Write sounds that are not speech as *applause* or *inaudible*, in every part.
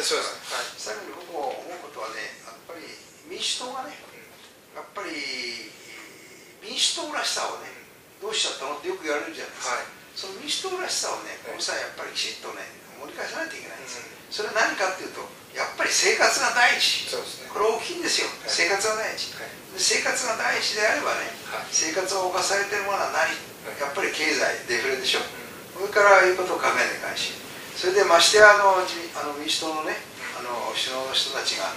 ですから、最後に僕も思うことはねやっぱり民主党がねやっぱり民主党らしさをねどうしちゃったのってよく言われるじゃないですか、はい、その民主党らしさをねこの際やっぱりきちっとね盛り返さないといけないんですよ、それは何かっていうとやっぱり生活が第一そうです、ね、これ大きいんですよ、はい、生活が第一、はい、生活が第一であればね、生活を犯されてるものは何やっぱり経済デフレでしょ、うん、それからいうことを考えないかんしそれでましてあのあの民主党のねあの首脳の人たちが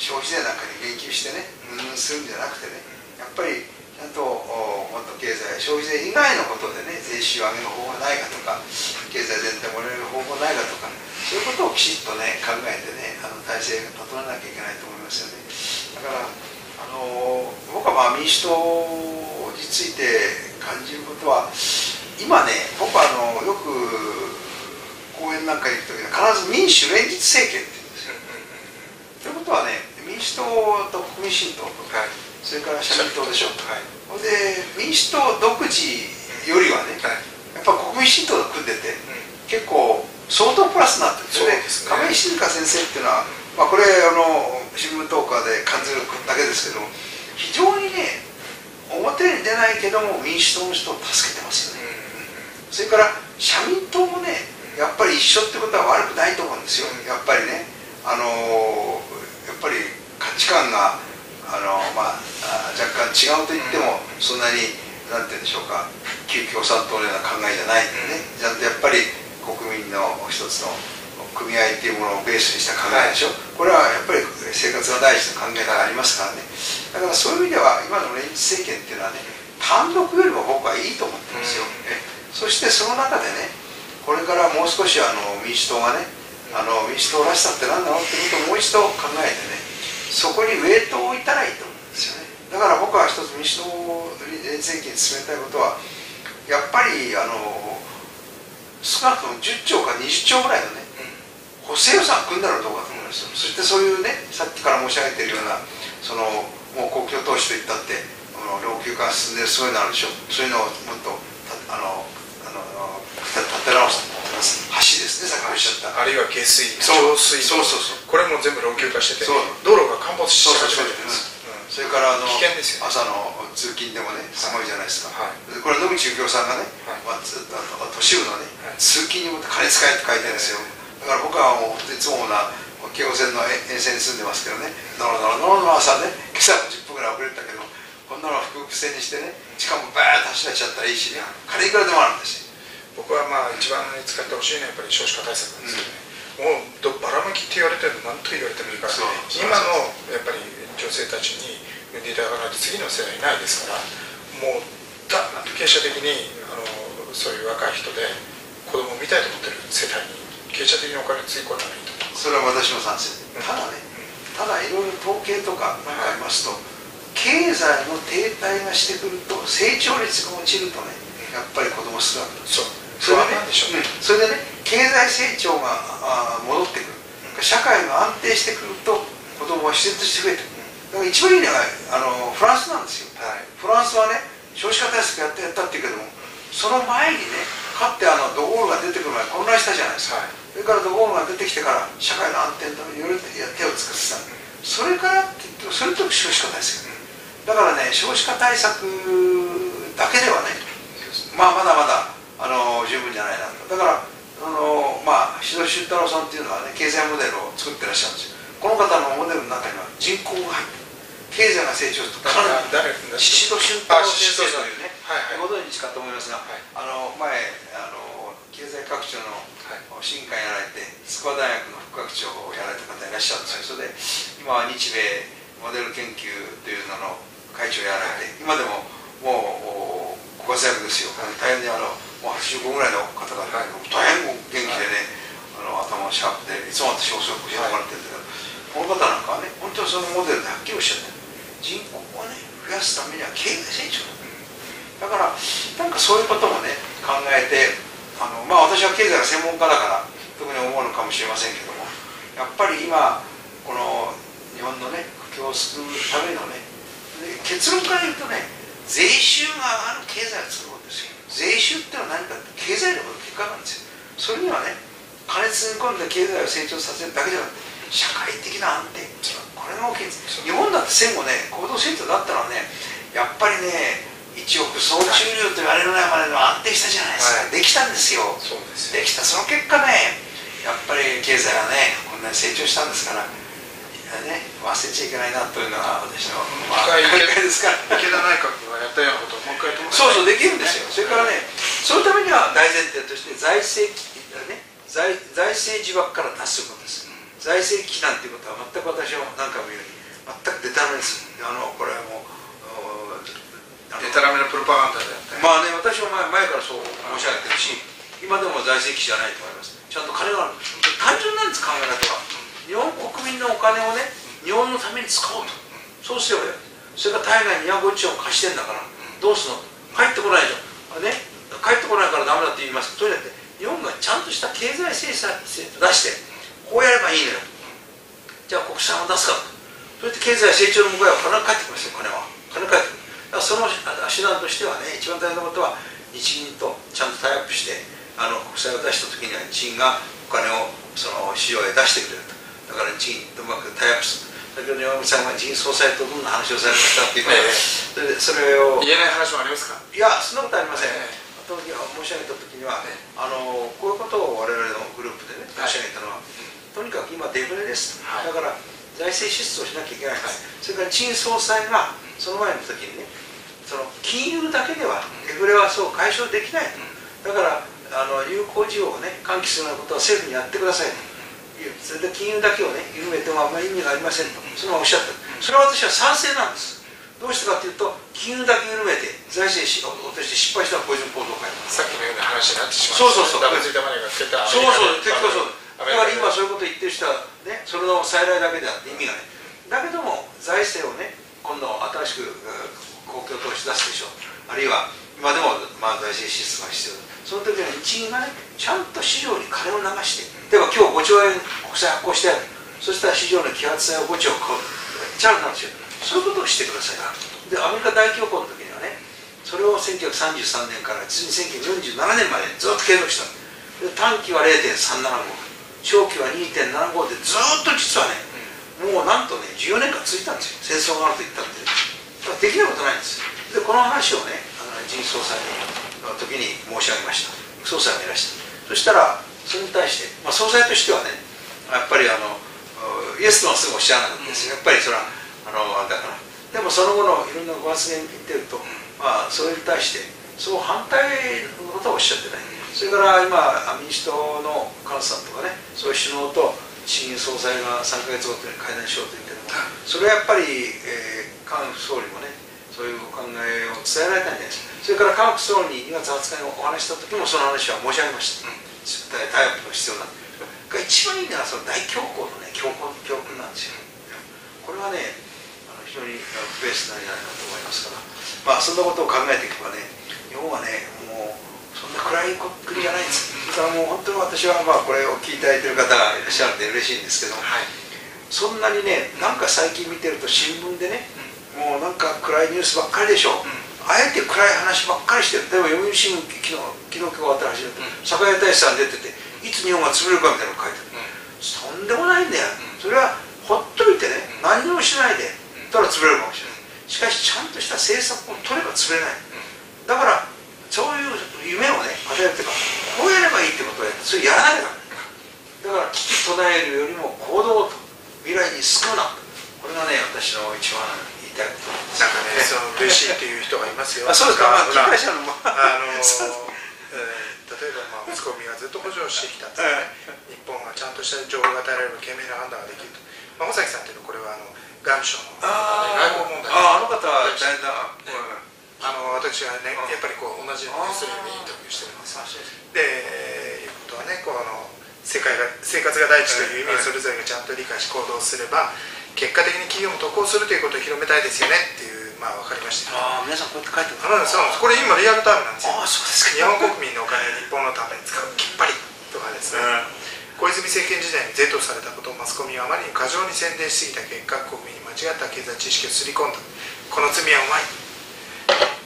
消費税なんかに言及してねうんするんじゃなくてねやっぱりちゃんともっと経済消費税以外のことでね税収を上げる方法がないかとか経済全体を盛り上げる方法ないかとかそういうことをきちっとね考えてねあの体制を整えなきゃいけないと思いますよね。だからあの僕はまあ民主党について感じることは今ね僕はあのよく演なんか行く時に必ず民主連立政権って言うんですよ。ということはね民主党と国民新党とか、はいそれから社民党でしょ、はい、ほんで民主党独自よりはね、はい、やっぱ国民新党が組んでて、うん、結構相当プラスになってるんですね。亀井静香先生っていうのは、まあ、これあの新聞トーカーで感じるだけですけど非常にね表に出ないけども民主党の人を助けてますよね、うん、それから社民党もねやっぱり一緒ってことは悪くないと思うんですよ。やっぱりね。あのやっぱり価値観があの、まあ、若干違うと言ってもそんなになんて言うんでしょうか。旧共産党のような考えじゃないんでね。ちゃんとやっぱり国民の一つの組合っていうものをベースにした考えでしょ。これはやっぱり生活が第一の考えがありますからね。だからそういう意味では今の連立政権っていうのはね単独よりも僕はいいと思ってますよ、そしてその中でねこれからもう少しあの民主党がねあの民主党らしさって何だ？ろうってことをもう一度考えてねそこにウェイトを置いたらいいと思うんですよね。だから僕は一つ民主党政権に進めたいことはやっぱりあの少なくとも10兆か20兆ぐらいのね補正予算組んだらどうかと思いますよ。そしてそういうねさっきから申し上げているようなそのもう公共投資といったって老朽化が進んでるそういうのあるでしょ。そういうのをもっとあの立て直す。橋ですねさっきおったあるいは下水浄水そうそうそう。これも全部老朽化してて道路が陥没し始めてます、それからあの危険ですよ、朝の通勤でもねすごいじゃないですか、はい、これ野口幸雄さんがね、はい。まあ、都市部のね、はい、通勤にもって金使えって書いてるんですよ、だから僕はもういつもな京王線の沿線に住んでますけどね。のろのろのろの朝ね今朝も10分ぐらい遅れてたけどこんなの複々線にしてねしかもバーッと走られちゃったらいいしね金いくらでもあるんですよ僕はまあ一番使ってほしいのはやっぱり少子化対策なんですよね、うん、もうばらまきって言われてるの何と言われてもいいから今のやっぱり女性たちに産んでいただかないと次の世代いないですからもうだんだんと傾斜的にあのそういう若い人で子供を見たいと思ってる世帯に傾斜的にお金つぎ込んだらいいと。それは私も賛成。ただね、ただいろいろ統計とかなんかありますと、はい、経済の停滞がしてくると成長率が落ちるとねやっぱり子供少なくなる。そうそれでね、それでね経済成長があ戻ってくる、社会が安定してくると子供は自然として増えてくる。だから一番いいのはあのフランスなんですよ、はい、フランスはね少子化対策やってやったっていうけどもその前にねかってあのドゴールが出てくる前混乱したじゃないですか、はい、それからドゴールが出てきてから社会の安定のためにいろいろ手を尽くしたそれからって言ってそれと少子化対策。だからね少子化対策だけではね。まあまだまだあの十分じゃないなと。だからあのまあ宍戸俊太郎さんっていうのはね経済モデルを作ってらっしゃるんですよ。この方のモデルの中には人口が入って経済が成長するとか？なり宍戸俊太郎先生というね、はいはい、ご存知かと思いますが、はい、あの前あの経済学長の審議会やられて筑波大学の副学長をやられた方いらっしゃるんですよ。それで今は日米モデル研究というのの会長をやられて今でももうご活躍ですよ。大変にあのもう85ぐらいの方が、大変元気でね、あの頭シャープでいつも私おそらく教えてもらってるんだけど、この方なんかはね本当にそのモデルではっきりおっしゃって人口をね増やすためには経済成長だ。からなんかそういうこともね考えてあのまあ私は経済が専門家だから特に思うのかもしれませんけどもやっぱり今この日本のね苦境を救うためのね結論から言うとね税収が上がる経済を作ろうですよ税収ってのは何かって経済力の結果なんですよ。それにはね金積み込んで経済を成長させるだけじゃなくて社会的な安定これが大きいんです。日本だって戦後ね高度成長だったのはねやっぱりね一億総中流と言われるぐらいまでの安定したじゃないですか、はい、できたんですよ。できた。その結果ねやっぱり経済がねこんなに成長したんですからね、忘れちゃいけないなというのが私の、まあ、考えですからできるんですよ、それからねそのためには大前提として財政危機ね。財財政自爆から脱することです。財政危機なんていうことは全く私は何回も言うように全くデタラメですあのこれはもうデタラメのプロパガンダであってまあね私は前前からそう申し上げてるし今でも財政危機じゃないと思います。ちゃんと金がある単純なんです考え方は。日本国民のお金をね日本のために使おうと。そうすればよそれから海外250億貸してんだからどうするの？帰ってこないじゃんね。帰ってこないからダメだって言います。とにかく日本がちゃんとした経済制裁出してこうやればいいのよ。じゃあ国産を出すかと。そして経済成長の向こうは必ず帰ってきますよ金は。金返ってくる。その手段としてはね一番大事なことは日銀とちゃんとタイアップしてあの国債を出した時には日銀がお金をその市場へ出してくれると。だから日銀とうまくタイアップする先ほど山口さんが日銀総裁とどんな話をされましたっていうのは、それを言えない話もありますか？いやそんなことありません、えー、申し上げた時には、あのこういうことを我々のグループでね申し上げたのは、とにかく今デフレです、はい、だから財政支出をしなきゃいけないそれから陳総裁がその前の時にねその金融だけではデフレはそう解消できない、だからあの有効需要をね喚起するようなことは政府にやってくださいとそれで金融だけをね緩めてもあんまり意味がありませんと。そのおっしゃった。それは私は賛成なんです。どうしてかというと金融だけ緩めて財政し落として失敗したらポイズン行動会さっきのような話になってしまう。そうそうそう。ダブルついたマネーがつけた。そうそう。結構そう。だから今そういうこと言ってる人はねそれの再来だけであって意味がない。だけども財政をね今度新しく公共投資出すでしょう。あるいは今でもまあ財政支出が必要その時は日銀がねちゃんと市場に金を流して例えば今日5兆円国債発行してやる。そしたら市場の揮発性を5兆買う。チャンなんですよそういうことをしてください。でアメリカ大恐慌の時にはねそれを1933年から実に1947年までずっと継続した。で短期は0.375長期は2.75でずっと実はねもうなんとね14年間続いたんですよ。戦争があると言ったんで、できないことないんですでこの話をねあの人総裁の時に申し上げました。総裁したそしたらそれに対して、まあ、総裁としてはねやっぱりあのイエスとはすぐおっしゃらなかったですよ。やっぱりそれはあのだから。でもその後のいろんなご発言見てると、まあ、それに対してそう反対のことはおっしゃってない。それから今民主党の菅さんとかねそういう首脳と新総裁が3か月ごとに会談しようと言ってるのそれはやっぱり、えー、菅総理もねそういうお考えを伝えられたんじゃないですかそれから韓国総理に2月20日にお話した時もその話は申し上げました、うん。タイアップが必要なんが。一番いいのはその大恐慌のね教訓教訓なんですよ。これはねあの非常にベースなんじゃないかと思いますから。まあそんなことを考えていけばね日本はねもうそんな暗い国じゃないんです。だからもう本当に私はまあこれを聞いていただいてる方がいらっしゃるんで嬉しいんですけど、はい、そんなにねなんか最近見てると新聞でね、もうなんか暗いニュースばっかりでしょ、うんあえて暗い話ばっかりしてる。例えば読売新聞昨日昨日今日終わった話だと、酒屋大使さん出てていつ日本が潰れるかみたいなの書いてある、とん。でもないんだよ、それはほっといてね何にもしないでたら潰れるかもしれない。しかしちゃんとした政策を取れば潰れない。だからそういう夢をね与えていうかこうやればいいってことをやってそれやらなきゃだから危機唱えるよりも行動と未来に救うな。これがね私の一番たいなんかねその嬉しいっていう人がいますよあそうですか、まあ、あのあの、*laughs* えー、例えば、まあ、マスコミがずっと補助してきたんですね、日本はちゃんとした情報が与えられる賢明な判断ができると、まあ、尾崎さんっていうのはこれはあの外務省の外交問題。ああの方は大変だ、あの私はねやっぱりこう同じニュースにインタビューしてます。でいうことはねこうあの世界が生活が第一という意味をそれぞれがちゃんと理解し行動すれば結果的に企業も得をするということを広めたいですよねっていうまあ分かりました。ああ皆さんこうやって書いてくる。そうこれ今リアルタイムなんですよ。あそうですか。日本国民のお金を日本のために使うきっぱりとかですね、小泉政権時代に是とされたことをマスコミはあまりに過剰に宣伝しすぎた結果国民に間違った経済知識をすり込んだ。この罪はうまい。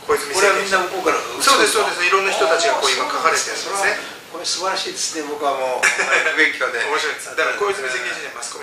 小泉政権これはみんな向こうからそうですそうです。いろんな人たちがこう今書かれてるんですね。これ素晴らしいですね。僕はもう *laughs* 勉強で。面白いです。だから小泉責任者に